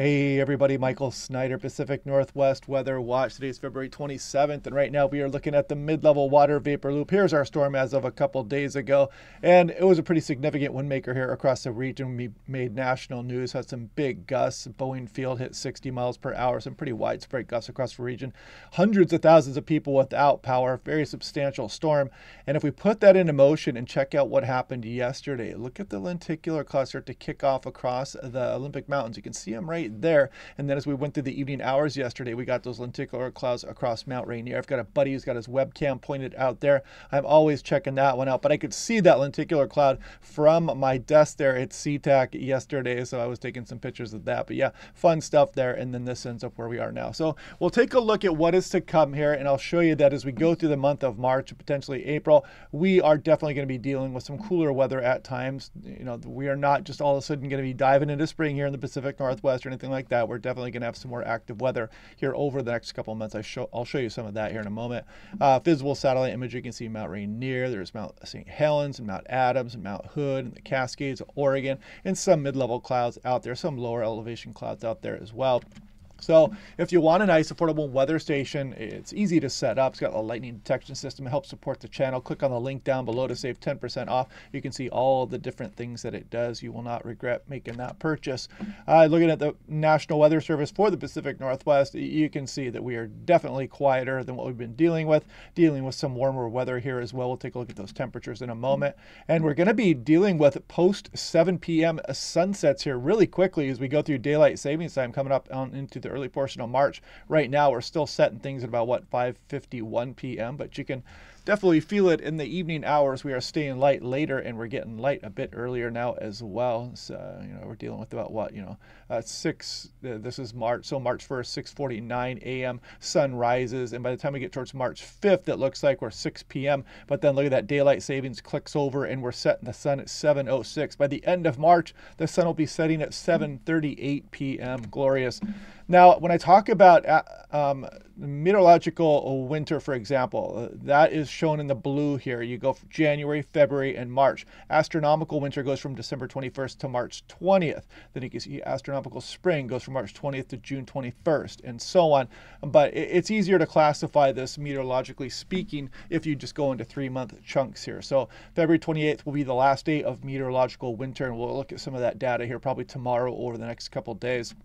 Hey everybody, Michael Snyder, Pacific Northwest Weather Watch. Today is February 27th, and right now we are looking at the mid-level water vapor loop. Here's our storm as of a couple days ago, and it was a pretty significant wind maker here across the region. We made national news, had some big gusts. Boeing Field hit 60 miles per hour, some pretty widespread gusts across the region. Hundreds of thousands of people without power, very substantial storm. And if we put that into motion and check out what happened yesterday, look at the lenticular cluster to kick off across the Olympic Mountains. You can see them right there. And then as we went through the evening hours yesterday, we got those lenticular clouds across Mount Rainier. I've got a buddy who's got his webcam pointed out there. I'm always checking that one out, but I could see that lenticular cloud from my desk there at SeaTac yesterday. So I was taking some pictures of that. But yeah, fun stuff there. And then this ends up where we are now. So we'll take a look at what is to come here. And I'll show you that as we go through the month of March, potentially April, we are definitely going to be dealing with some cooler weather at times. You know, we are not just all of a sudden going to be diving into spring here in the Pacific Northwest or anything like that. We're definitely going to have some more active weather here over the next couple of months. I show, I'll show you some of that here in a moment. Uh, visible satellite imagery, you can see Mount Rainier. There's Mount St. Helens and Mount Adams and Mount Hood and the Cascades of Oregon and some mid-level clouds out there, some lower elevation clouds out there as well. So if you want a nice affordable weather station, it's easy to set up. It's got a lightning detection system. It helps support the channel. Click on the link down below to save 10% off. You can see all the different things that it does. You will not regret making that purchase. Uh, looking at the National Weather Service for the Pacific Northwest, you can see that we are definitely quieter than what we've been dealing with, dealing with some warmer weather here as well. We'll take a look at those temperatures in a moment. And we're going to be dealing with post 7 p.m. sunsets here really quickly as we go through daylight savings time coming up on into the the early portion of March. Right now, we're still setting things at about what 5:51 p.m. But you can definitely feel it in the evening hours. We are staying light later, and we're getting light a bit earlier now as well. So you know, we're dealing with about what you know, uh, six. Uh, this is March, so March 1st, 6:49 a.m. Sun rises, and by the time we get towards March 5th, it looks like we're 6 p.m. But then look at that daylight savings clicks over, and we're setting the sun at 7:06. By the end of March, the sun will be setting at 7:38 p.m. Glorious. Now, when I talk about uh, um, meteorological winter, for example, uh, that is shown in the blue here. You go from January, February, and March. Astronomical winter goes from December 21st to March 20th. Then you can see astronomical spring goes from March 20th to June 21st, and so on. But it's easier to classify this meteorologically speaking if you just go into three month chunks here. So February 28th will be the last day of meteorological winter, and we'll look at some of that data here probably tomorrow over the next couple days.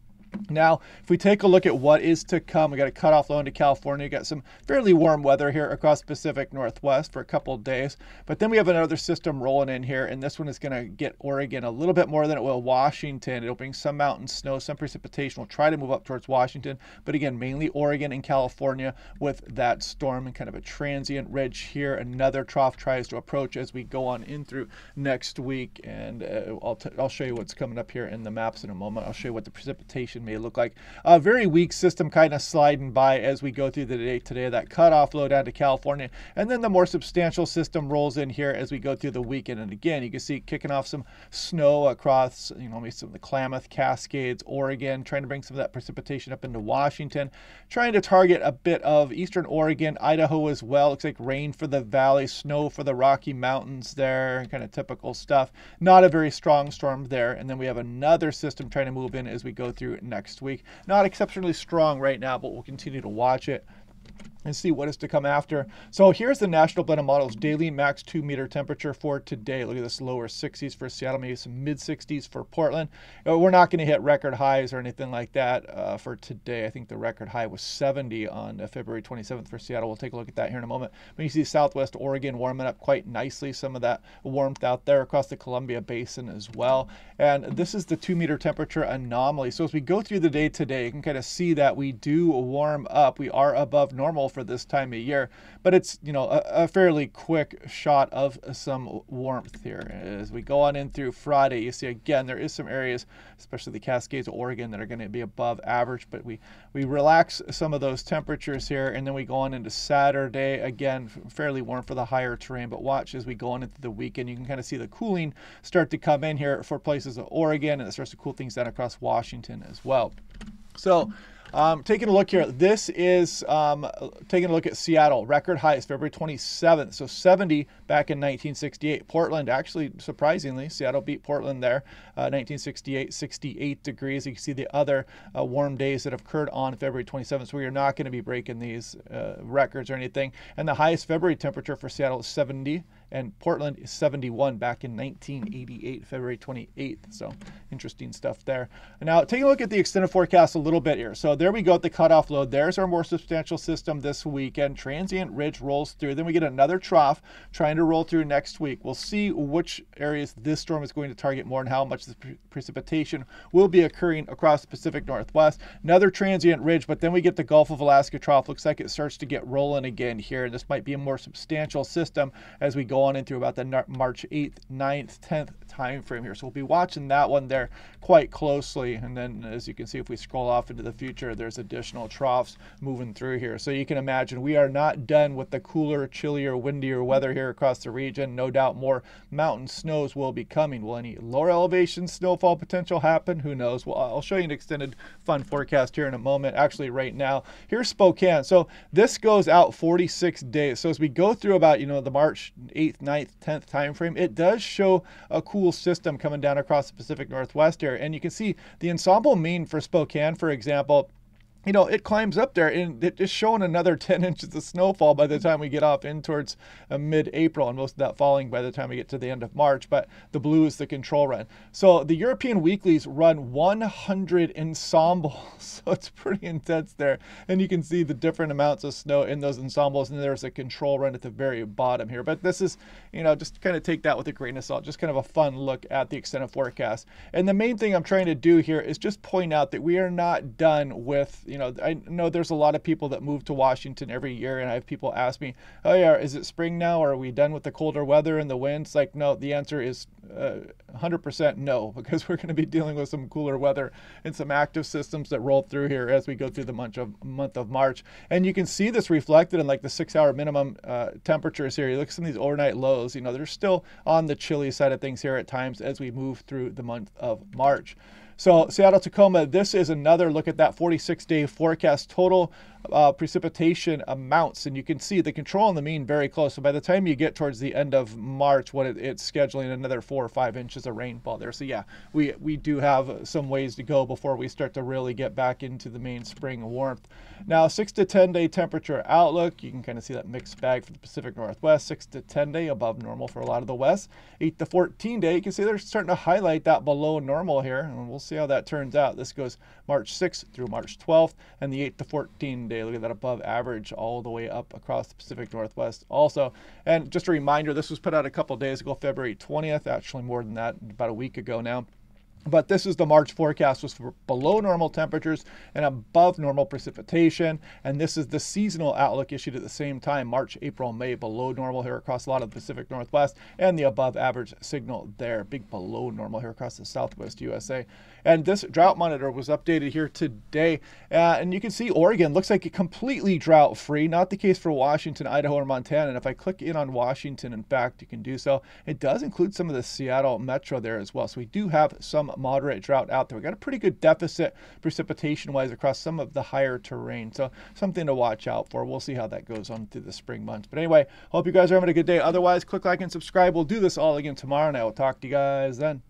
Now, if we take a look at what is to come, we got a cutoff low into California. We got some fairly warm weather here across Pacific Northwest for a couple days. But then we have another system rolling in here, and this one is going to get Oregon a little bit more than it will Washington. It'll bring some mountain snow, some precipitation. We'll try to move up towards Washington, but again, mainly Oregon and California with that storm and kind of a transient ridge here. Another trough tries to approach as we go on in through next week, and uh, I'll, t- I'll show you what's coming up here in the maps in a moment. I'll show you what the precipitation may look like. A very weak system kind of sliding by as we go through the day today. That cutoff low down to California. And then the more substantial system rolls in here as we go through the weekend. And again, you can see kicking off some snow across, you know, maybe some of the Klamath, Cascades, Oregon, trying to bring some of that precipitation up into Washington, trying to target a bit of eastern Oregon, Idaho as well. Looks like rain for the valley, snow for the Rocky Mountains there, kind of typical stuff. Not a very strong storm there. And then we have another system trying to move in as we go through next week. Not exceptionally strong right now, but we'll continue to watch it and see what is to come after. So here's the National Blend of Models daily max 2 meter temperature for today. Look at this lower 60s for Seattle, maybe some mid 60s for Portland. Uh, we're not going to hit record highs or anything like that uh, for today. I think the record high was 70 on uh, February 27th for Seattle. We'll take a look at that here in a moment. But you see Southwest Oregon warming up quite nicely. Some of that warmth out there across the Columbia Basin as well. And this is the 2 meter temperature anomaly. So as we go through the day today, you can kind of see that we do warm up. We are above normal for this time of year, but it's you know a, a, fairly quick shot of some warmth here. As we go on in through Friday, you see again there is some areas, especially the Cascades of Oregon, that are going to be above average, but we we relax some of those temperatures here, and then we go on into Saturday again, fairly warm for the higher terrain. But watch as we go on into the weekend, you can kind of see the cooling start to come in here for places of Oregon, and it starts to cool things down across Washington as well. So Um, taking a look here, this is um, taking a look at Seattle. Record highs February 27th, so 70 back in 1968. Portland, actually, surprisingly, Seattle beat Portland there, uh, 1968, 68 degrees. You can see the other uh, warm days that have occurred on February 27th. So we are not going to be breaking these uh, records or anything. And the highest February temperature for Seattle is 70 and Portland is 71 back in 1988, February 28th. So interesting stuff there. Now, taking a look at the extended forecast a little bit here. So there we go at the cutoff low. There's our more substantial system this weekend. Transient ridge rolls through. Then we get another trough trying to roll through next week. We'll see which areas this storm is going to target more and how much the pre precipitation will be occurring across the Pacific Northwest. Another transient ridge, but then we get the Gulf of Alaska trough. Looks like it starts to get rolling again here. And this might be a more substantial system as we go on into about the March 8th, 9th, 10th time frame here. So we'll be watching that one there quite closely. And then as you can see, if we scroll off into the future, there's additional troughs moving through here. So you can imagine we are not done with the cooler, chillier, windier weather here across the region. No doubt more mountain snows will be coming. Will any lower elevation snowfall potential happen? Who knows? Well, I'll show you an extended fun forecast here in a moment. Actually, right now, here's Spokane. So this goes out 46 days. So as we go through about, you know, the March 8th, 9th, 10th time frame, it does show a cool system coming down across the Pacific Northwest here. And you can see the ensemble mean for Spokane, for example, you know, it climbs up there and it is showing another 10 inches of snowfall by the time we get off in towards uh, mid April, and most of that falling by the time we get to the end of March. But the blue is the control run. So the European weeklies run 100 ensembles. So it's pretty intense there. And you can see the different amounts of snow in those ensembles. And there's a control run at the very bottom here. But this is, you know, just kind of take that with a grain of salt, just kind of a fun look at the extended forecast. And the main thing I'm trying to do here is just point out that we are not done with you know, I know there's a lot of people that move to Washington every year, and I have people ask me, "Oh yeah, is it spring now? Are we done with the colder weather and the winds?" Like, no. The answer is uh, 100% no, because we're going to be dealing with some cooler weather and some active systems that roll through here as we go through the month of month of March. And you can see this reflected in like the six-hour minimum uh, temperatures here. You look at some of these overnight lows. You know, they're still on the chilly side of things here at times as we move through the month of March. So Seattle Tacoma, this is another look at that 46 day forecast total uh, precipitation amounts. And you can see the control and the mean very close. So by the time you get towards the end of March, what it, it's scheduling another four or five inches of rainfall there. So yeah, we, we do have some ways to go before we start to really get back into the main spring warmth. Now, six to 10 day temperature outlook. You can kind of see that mixed bag for the Pacific Northwest. Six to 10 day above normal for a lot of the West. Eight to 14 day, you can see they're starting to highlight that below normal here. And we'll see how that turns out. This goes March 6th through March 12th and the 8 to 14 day. Look at that above average all the way up across the Pacific Northwest also. And just a reminder, this was put out a couple days ago, February 20th, actually more than that, about a week ago now. But this is the March forecast was for below normal temperatures and above normal precipitation. And this is the seasonal outlook issued at the same time, March, April, May, below normal here across a lot of the Pacific Northwest and the above average signal there, big below normal here across the Southwest USA. And this drought monitor was updated here today. Uh, and you can see Oregon looks like completely drought free. Not the case for Washington, Idaho, or Montana. And if I click in on Washington, in fact, you can do so. It does include some of the Seattle metro there as well. So we do have some moderate drought out there. We got a pretty good deficit precipitation wise across some of the higher terrain. So something to watch out for. We'll see how that goes on through the spring months. But anyway, hope you guys are having a good day. Otherwise, click like and subscribe. We'll do this all again tomorrow, and I will talk to you guys then.